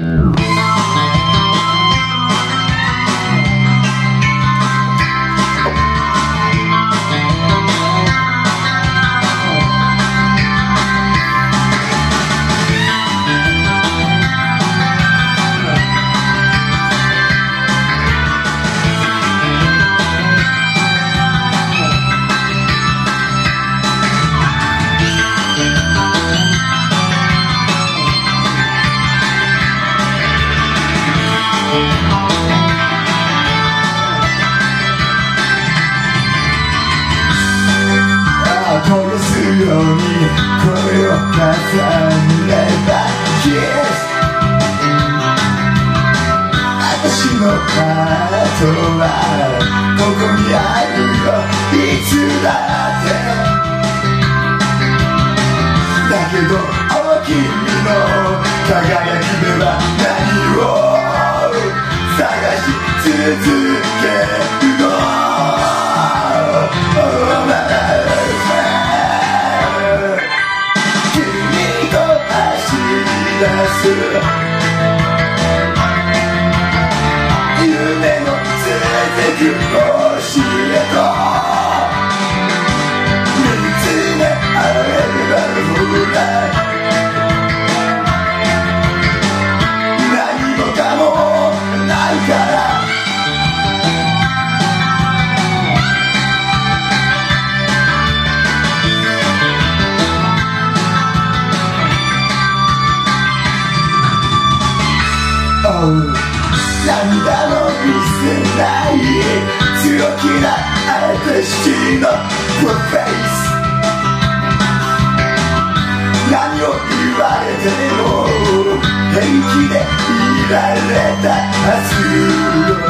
よ声を重ねれば Kiss 私のハートはここにあるよいつだって。だけど君の輝きでは何を探し続けるの？す。夢の続く星。強気な私のプロフェイス。何を言われても平気でいられたはず。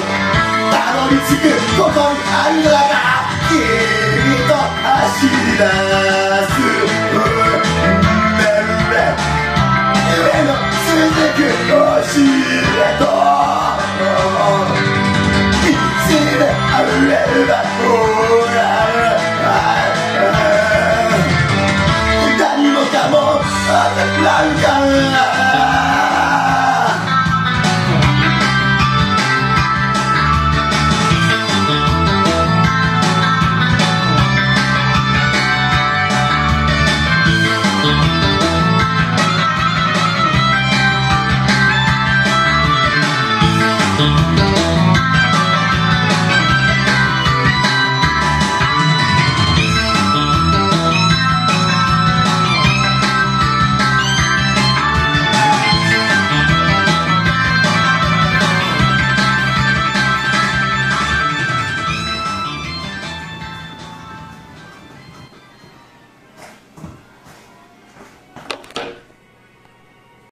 たどり着くここにあるのだ。君と走り出す。